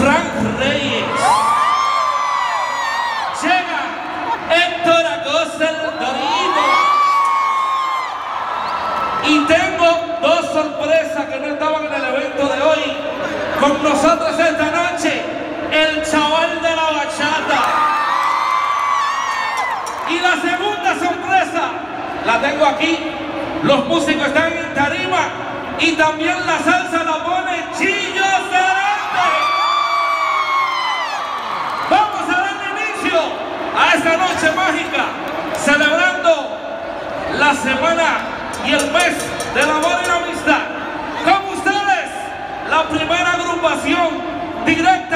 Frank Reyes. Llega Héctor Acosta el Dorito. Y tengo dos sorpresas que no estaban en el evento de hoy. Con nosotros esta noche, el chaval de la bachata. Y la segunda sorpresa la tengo aquí. Los músicos están en tarima y también la salsa la pone Chillo noche mágica, celebrando la semana y el mes del amor y la amistad. Con ustedes, la primera agrupación directamente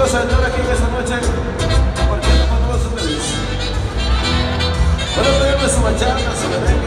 amigos a estar aquí esta noche compartiendo con todos ustedes. Bueno, tenemos su bachata, su